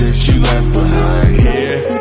that you left behind, yeah.